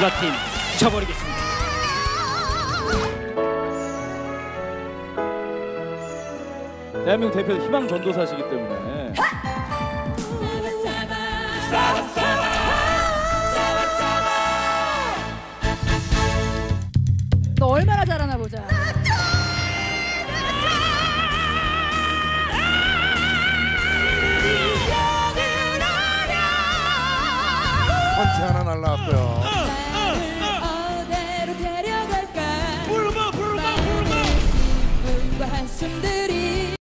라틴 쳐버리겠습니다. 대한민국 대표 희망 전도사시기 때문에 너 얼마나 잘하나 보자. 펀치 하나 날라왔고요.